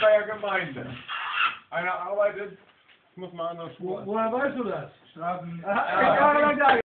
bei der Gemeinde. Einer arbeitet, muss mal anders Wo, woher weißt du das? Straßen. Ah, ich